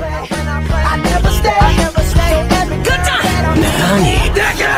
I never stay. I never stay. Good time.